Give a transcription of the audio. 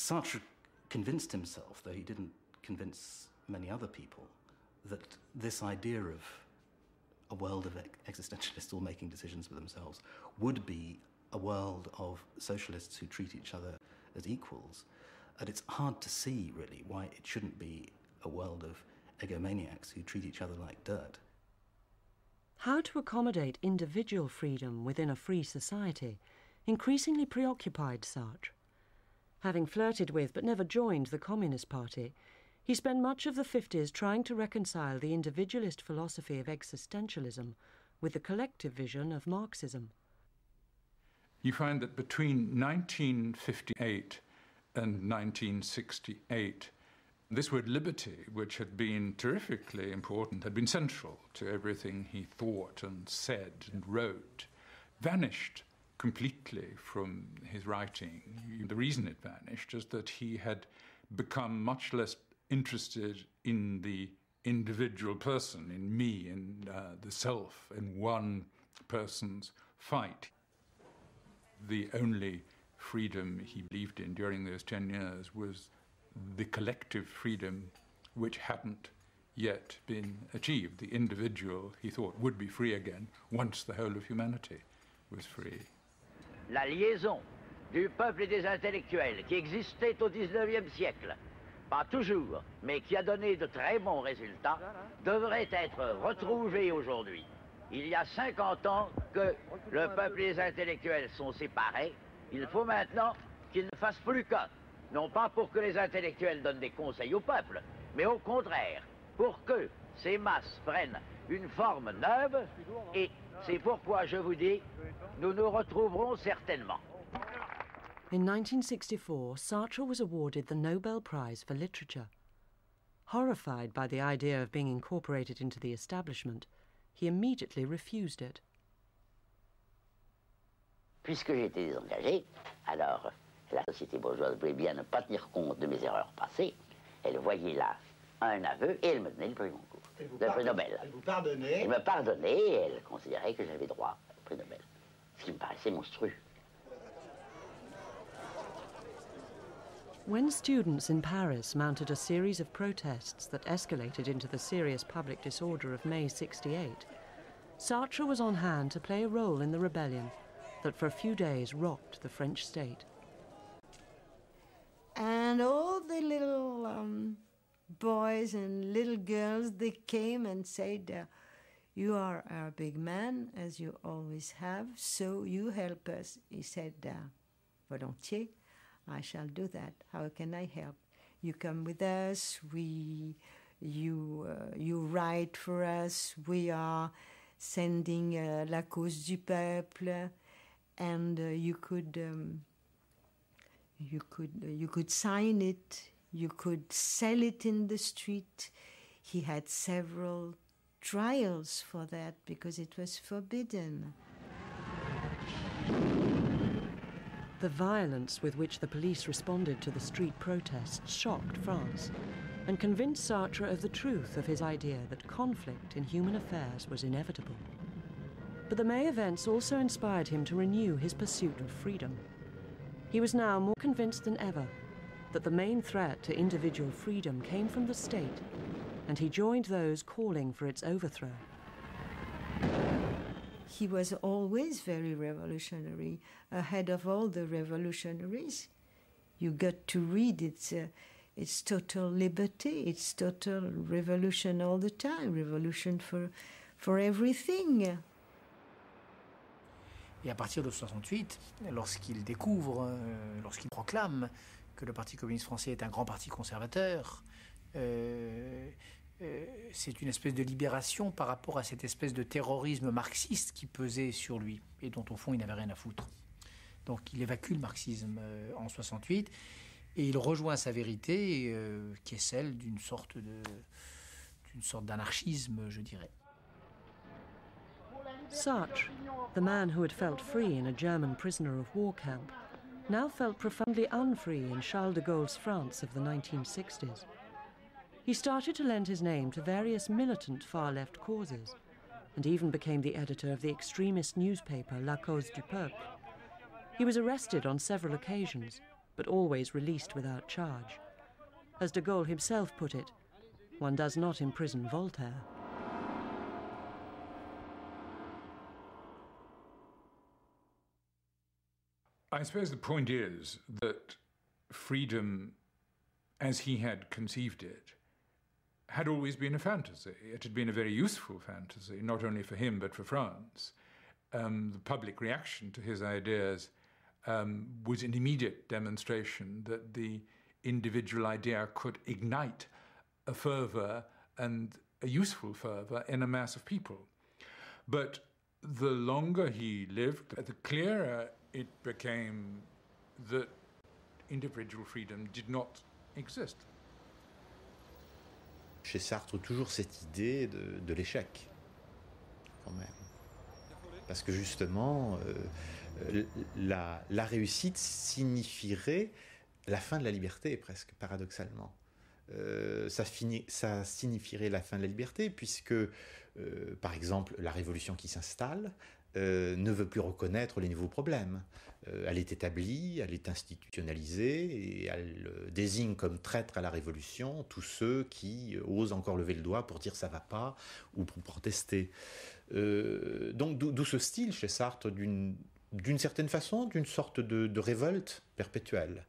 Sartre convinced himself, though he didn't convince many other people, that this idea of a world of existentialists all making decisions for themselves would be a world of socialists who treat each other as equals. And it's hard to see, really, why it shouldn't be a world of egomaniacs who treat each other like dirt. How to accommodate individual freedom within a free society increasingly preoccupied Sartre. Having flirted with but never joined the Communist Party, he spent much of the 50s trying to reconcile the individualist philosophy of existentialism with the collective vision of Marxism. You find that between 1958 and 1968, this word liberty, which had been terrifically important, had been central to everything he thought and said and wrote, vanished completely from his writing. The reason it vanished is that he had become much less interested in the individual person, in me, in uh, the self, in one person's fight. The only freedom he believed in during those 10 years was the collective freedom which hadn't yet been achieved. The individual, he thought, would be free again once the whole of humanity was free. La liaison du peuple et des intellectuels qui existait au XIXe siècle pas toujours, mais qui a donné de très bons résultats, devrait être retrouvé aujourd'hui. Il y a 50 ans que le peuple et les intellectuels sont séparés. Il faut maintenant qu'ils ne fassent plus qu'un. Non pas pour que les intellectuels donnent des conseils au peuple, mais au contraire, pour que ces masses prennent une forme neuve. Et c'est pourquoi je vous dis, nous nous retrouverons certainement. In 1964, Sartre was awarded the Nobel Prize for Literature. Horrified by the idea of being incorporated into the establishment, he immediately refused it. Puisque j'étais désengagé, alors la société bourgeoise voulait bien ne pas tenir compte de mes erreurs passées. Elle voyait là un aveu et elle me donnait le prix Goncourt, le prix Nobel. Elle vous pardonnait Elle me pardonnait et elle considérait que j'avais droit au prix Nobel. Ce qui me paraissait monstrueux. When students in Paris mounted a series of protests that escalated into the serious public disorder of May 68, Sartre was on hand to play a role in the rebellion that for a few days rocked the French state. And all the little um, boys and little girls, they came and said, uh, You are our big man, as you always have, so you help us. He said, uh, Volontiers. I shall do that. How can I help? You come with us. We, you, uh, you write for us. We are sending uh, La Cause du Peuple, and uh, you could, um, you could, you could sign it. You could sell it in the street. He had several trials for that because it was forbidden. The violence with which the police responded to the street protests shocked France and convinced Sartre of the truth of his idea that conflict in human affairs was inevitable. But the May events also inspired him to renew his pursuit of freedom. He was now more convinced than ever that the main threat to individual freedom came from the state, and he joined those calling for its overthrow he was always very revolutionary, ahead of all the revolutionaries. You got to read it's, uh, it's total liberty, it's total revolution all the time, revolution for, for everything. Et à partir de 68, lorsqu'il découvre, euh, lorsqu'il proclame que le Parti communiste français est un grand parti conservateur, euh, euh, c'est une espèce de libération par rapport à cette espèce de terrorisme marxiste qui pesait sur lui et dont au fond il n'avait rien à foutre. Donc il évacue le marxisme euh, en 68 et il rejoint sa vérité qui est celle d'une sorte de d'une sorte d'anarchisme, je dirais. Sartre, the man who had felt free in a German prisoner of war camp, now felt profoundly unfree in Charles de Gaulle's France of the 1960s. He started to lend his name to various militant far left causes, and even became the editor of the extremist newspaper La Cause du Peuple. He was arrested on several occasions, but always released without charge. As de Gaulle himself put it, one does not imprison Voltaire. I suppose the point is that freedom, as he had conceived it, had always been a fantasy. It had been a very useful fantasy, not only for him but for France. Um, the public reaction to his ideas um, was an immediate demonstration that the individual idea could ignite a fervour and a useful fervour in a mass of people. But the longer he lived, the clearer it became that individual freedom did not exist. Chez Sartre, toujours cette idée de, l'échec, quand même. Parce que justement, euh, la, réussite signifierait la fin de la liberté, presque paradoxalement. Euh, ça, signifierait la fin de la liberté, puisque, euh, par exemple, la révolution qui s'installe euh, ne veut plus reconnaître les nouveaux problèmes. Euh, elle est établie, elle est institutionnalisée, et elle désigne comme traîtres à la révolution tous ceux qui osent encore lever le doigt pour dire ça va pas ou pour protester. Euh, donc d'où ce style chez Sartre d'une certaine façon, d'une sorte de révolte perpétuelle.